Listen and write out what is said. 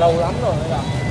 lâu lắm rồi đấy ạ